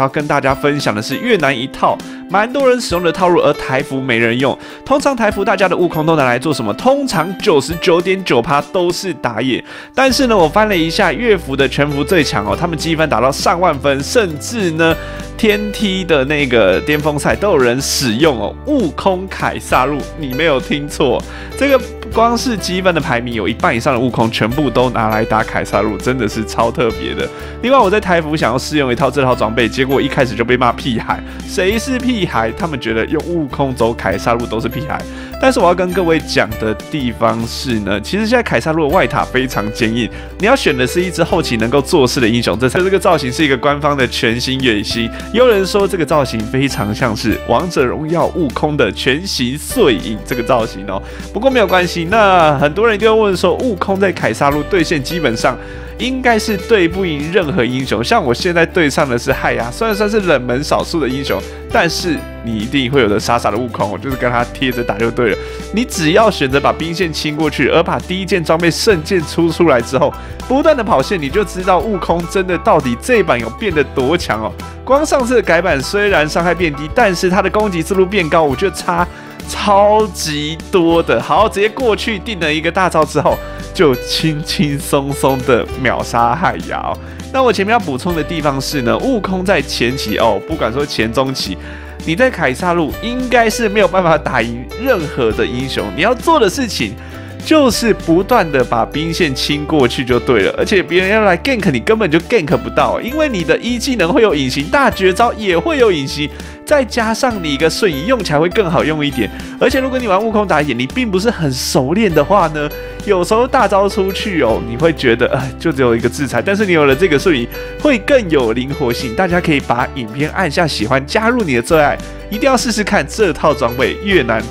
要跟大家分享的是越南一套蛮多人使用的套路，而台服没人用。通常台服大家的悟空都拿来做什么？通常九十九点九趴都是打野。但是呢，我翻了一下乐服的全服最强哦，他们积分达到上万分，甚至呢。天梯的那个巅峰赛都有人使用哦，悟空凯撒路，你没有听错，这个光是积分的排名有一半以上的悟空全部都拿来打凯撒路，真的是超特别的。另外我在台服想要试用一套这套装备，结果一开始就被骂屁孩，谁是屁孩？他们觉得用悟空走凯撒路都是屁孩。但是我要跟各位讲的地方是呢，其实现在凯撒路的外塔非常坚硬，你要选的是一只后期能够做事的英雄，这才这个造型是一个官方的全新远星。有人说这个造型非常像是王者荣耀悟空的全息碎影这个造型哦。不过没有关系，那很多人就会问说，悟空在凯撒路对线基本上。应该是对不赢任何英雄，像我现在对上的是亥牙，虽然算是冷门少数的英雄，但是你一定会有的傻傻的悟空，我就是跟他贴着打就对了。你只要选择把兵线清过去，而把第一件装备圣剑出出来之后，不断的跑线，你就知道悟空真的到底这版有变得多强哦。光上次的改版虽然伤害变低，但是他的攻击速度变高，我觉得差超级多的。好，直接过去定了一个大招之后。就轻轻松松的秒杀海瑶。那我前面要补充的地方是呢，悟空在前期哦，不管说前中期，你在凯撒路应该是没有办法打赢任何的英雄。你要做的事情就是不断的把兵线清过去就对了。而且别人要来 gank 你根本就 gank 不到，因为你的一技能会有隐形，大绝招也会有隐形。再加上你一个瞬移，用起来会更好用一点。而且如果你玩悟空打野，你并不是很熟练的话呢，有时候大招出去哦，你会觉得哎，就只有一个制裁。但是你有了这个瞬移，会更有灵活性。大家可以把影片按下喜欢，加入你的最爱，一定要试试看这套装备。越南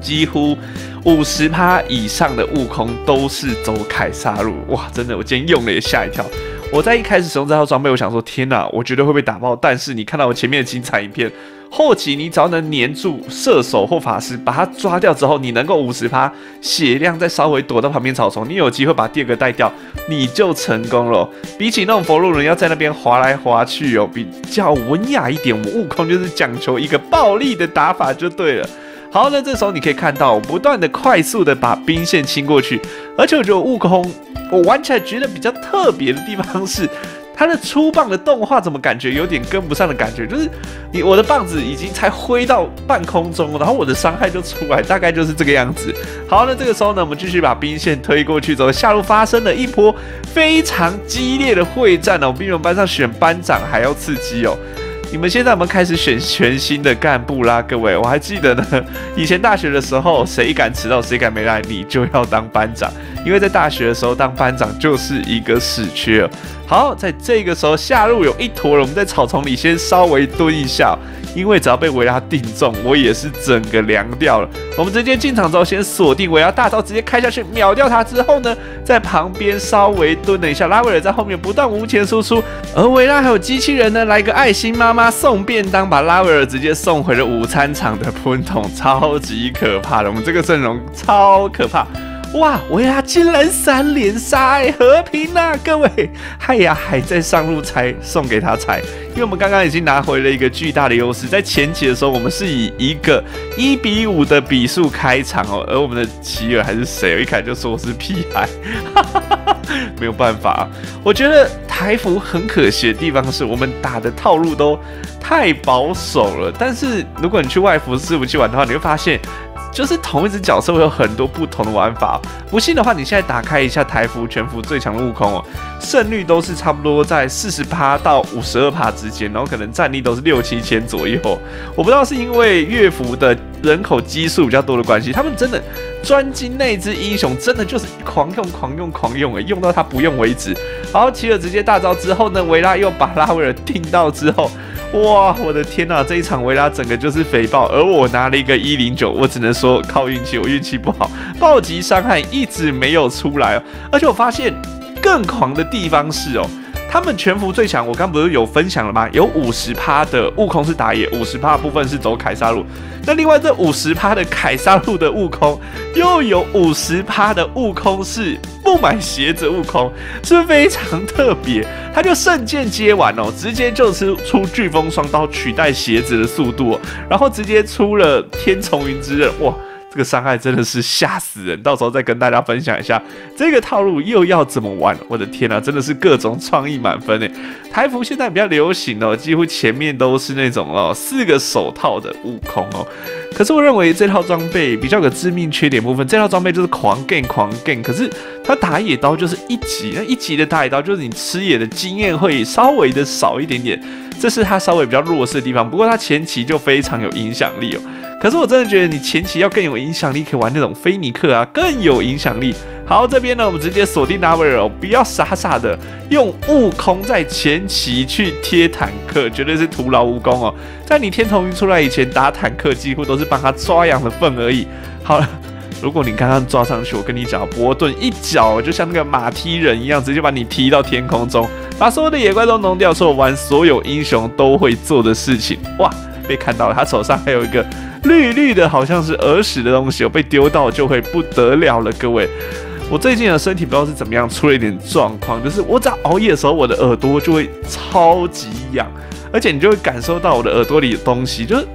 几乎五十趴以上的悟空都是走凯撒路，哇，真的，我今天用了也吓一跳。我在一开始使用这套装备，我想说天哪，我绝对会被打爆。但是你看到我前面的精彩影片，后期你只要能黏住射手或法师，把他抓掉之后，你能够五十趴血量，再稍微躲到旁边草丛，你有机会把第二个带掉，你就成功了。比起那种佛路人要在那边滑来滑去哦，比较文雅一点。我悟空就是讲求一个暴力的打法就对了。好，那这时候你可以看到，不断的快速的把兵线清过去，而且我觉得悟空。我玩起来觉得比较特别的地方是，它的出棒的动画怎么感觉有点跟不上的感觉？就是你我的棒子已经才挥到半空中，然后我的伤害就出来，大概就是这个样子。好，那这个时候呢，我们继续把兵线推过去之后，下路发生了一波非常激烈的会战哦，比我们班上选班长还要刺激哦。你们现在我们开始选全新的干部啦？各位，我还记得呢。以前大学的时候，谁敢迟到，谁敢没来，你就要当班长。因为在大学的时候，当班长就是一个死缺。好，在这个时候下路有一坨人，我们在草丛里先稍微蹲一下。因为只要被维拉定中，我也是整个凉掉了。我们直接进场之后，先锁定维拉大招，直接开下去秒掉他。之后呢，在旁边稍微蹲了一下，拉维尔在后面不断无钱输出，而维拉还有机器人呢，来个爱心妈妈送便当，把拉维尔直接送回了午餐场的喷筒，超级可怕的。我们这个阵容超可怕。哇！维拉竟然三连杀，和平啊，各位！嗨呀，还在上路猜，送给他猜，因为我们刚刚已经拿回了一个巨大的优势。在前期的时候，我们是以一个一比五的比数开场哦，而我们的奇尔还是谁？我一开就说我是屁孩，没有办法。啊我觉得台服很可惜的地方是我们打的套路都太保守了。但是如果你去外服伺服器玩的话，你会发现。就是同一只角色会有很多不同的玩法。不信的话，你现在打开一下台服全服最强的悟空哦，胜率都是差不多在四十趴到五十二趴之间，然后可能战力都是六七千左右。我不知道是因为乐服的人口基数比较多的关系，他们真的专精那只英雄，真的就是狂用狂用狂用诶，用到他不用为止。然后奇尔直接大招之后呢，维拉又把拉威尔定到之后。哇，我的天呐！这一场维拉整个就是肥爆，而我拿了一个一零九，我只能说靠运气，我运气不好，暴击伤害一直没有出来。而且我发现更狂的地方是哦，他们全服最强，我刚不是有分享了吗？有五十趴的悟空是打野，五十趴部分是走凯撒路。那另外这五十趴的凯撒路的悟空，又有五十趴的悟空是不买鞋子悟空，是非常特别。他就圣剑接完哦，直接就是出飓风双刀取代鞋子的速度，然后直接出了天丛云之刃，哇！这个伤害真的是吓死人，到时候再跟大家分享一下这个套路又要怎么玩。我的天啊，真的是各种创意满分诶！台服现在比较流行哦，几乎前面都是那种哦四个手套的悟空哦。可是我认为这套装备比较有致命缺点部分，这套装备就是狂 gain 狂 gain，可是它打野刀就是一级，那一级的打野刀就是你吃野的经验会稍微的少一点点，这是它稍微比较弱势的地方。不过它前期就非常有影响力哦。可是我真的觉得你前期要更有影响力，可以玩那种菲尼克啊，更有影响力。好，这边呢，我们直接锁定纳维尔，不要傻傻的用悟空在前期去贴坦克，绝对是徒劳无功哦。在你天童云出来以前，打坦克几乎都是帮他抓羊的份而已。好了，如果你刚刚抓上去，我跟你讲，波顿一脚就像那个马踢人一样，直接把你踢到天空中，把所有的野怪都弄掉，说玩所有英雄都会做的事情。哇，被看到了，他手上还有一个。绿绿的，好像是耳屎的东西，我被丢到就会不得了了。各位，我最近的身体不知道是怎么样，出了一点状况，就是我只要熬夜的时候，我的耳朵就会超级痒，而且你就会感受到我的耳朵里的东西，就是。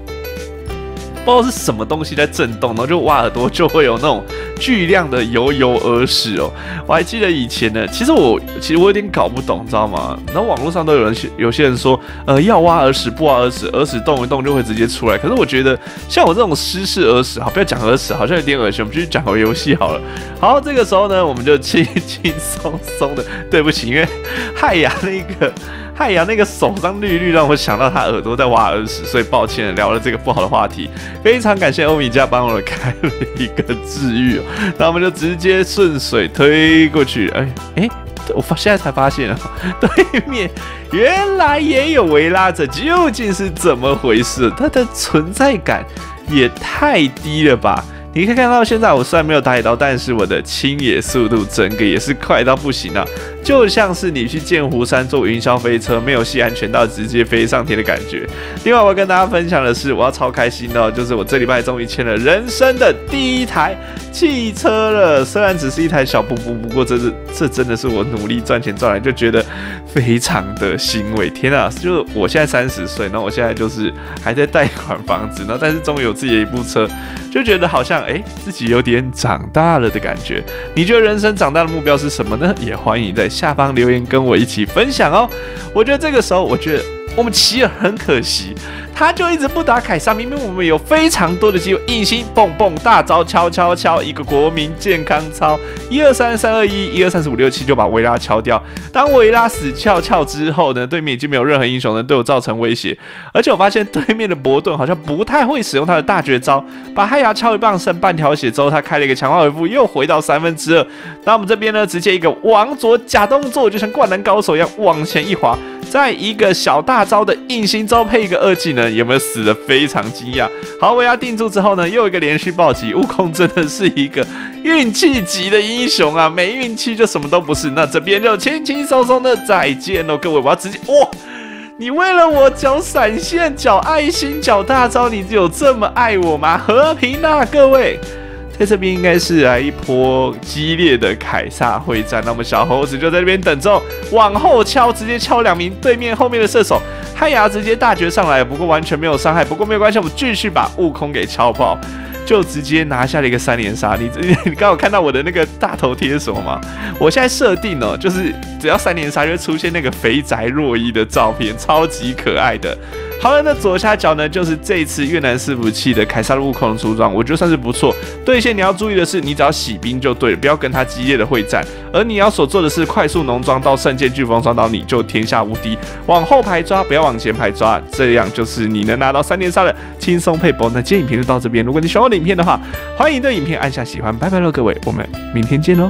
不知道是什么东西在震动，然后就挖耳朵就会有那种巨量的油油耳屎哦。我还记得以前呢，其实我其实我有点搞不懂，你知道吗？然后网络上都有人有些人说，呃，要挖耳屎不挖耳屎，耳屎动一动就会直接出来。可是我觉得像我这种湿式耳屎，好不要讲耳屎，好像有点恶心。我们继续讲个游戏好了。好，这个时候呢，我们就轻轻松松的。对不起，因为害呀那个。太阳那个手上绿绿，让我想到他耳朵在挖耳屎，所以抱歉聊了这个不好的话题。非常感谢欧米茄帮我开了一个治愈，那我们就直接顺水推过去。哎哎，我发现在才发现啊，对面原来也有维拉者，究竟是怎么回事？他的存在感也太低了吧！你可以看到，现在我虽然没有打野刀，但是我的清野速度整个也是快到不行啊！就像是你去剑湖山坐云霄飞车，没有系安全带直接飞上天的感觉。另外，我要跟大家分享的是，我要超开心的，就是我这礼拜终于签了人生的第一台汽车了。虽然只是一台小布布，不过这是这真的是我努力赚钱赚来，就觉得非常的欣慰。天啊，就是我现在三十岁，那我现在就是还在贷款房子，那但是终于有自己的一部车，就觉得好像哎自己有点长大了的感觉。你觉得人生长大的目标是什么呢？也欢迎在。下方留言跟我一起分享哦，我觉得这个时候，我觉得我们奇尔很可惜。他就一直不打凯撒，明明我们有非常多的机会，硬心蹦蹦大招敲敲敲，一个国民健康操，一二三三二一，一二三四五六七就把维拉敲掉。当维拉死翘翘之后呢，对面已经没有任何英雄能对我造成威胁。而且我发现对面的伯顿好像不太会使用他的大绝招，把害牙敲一棒剩半条血之后，他开了一个强化回复，又回到三分之二。那我们这边呢，直接一个往左假动作，就像灌篮高手一样往前一滑。在一个小大招的硬心招配一个二技能，有没有死的非常惊讶？好，我要定住之后呢，又一个连续暴击，悟空真的是一个运气级的英雄啊！没运气就什么都不是。那这边就轻轻松松的再见喽，各位，我要直接哇！你为了我缴闪现、缴爱心、缴大招，你有这么爱我吗？和平啊，各位。在这边应该是来一波激烈的凯撒会战，那么小猴子就在这边等着，往后敲，直接敲两名对面后面的射手，汉牙直接大绝上来，不过完全没有伤害，不过没有关系，我们继续把悟空给敲爆，就直接拿下了一个三连杀。你你刚好看到我的那个大头贴什么吗？我现在设定哦，就是只要三连杀就会出现那个肥宅若伊的照片，超级可爱的。好了，那左下角呢，就是这一次越南伺服器的凯撒悟空出装，我觉得算是不错。对线你要注意的是，你只要洗兵就对了，不要跟他激烈的会战。而你要所做的是快速农庄到圣剑飓风双刀，你就天下无敌。往后排抓，不要往前排抓，这样就是你能拿到三连杀的轻松配博。那今天影片就到这边，如果你喜欢我的影片的话，欢迎对影片按下喜欢，拜拜喽，各位，我们明天见喽。